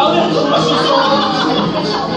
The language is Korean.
다음에 한번 할수 있어.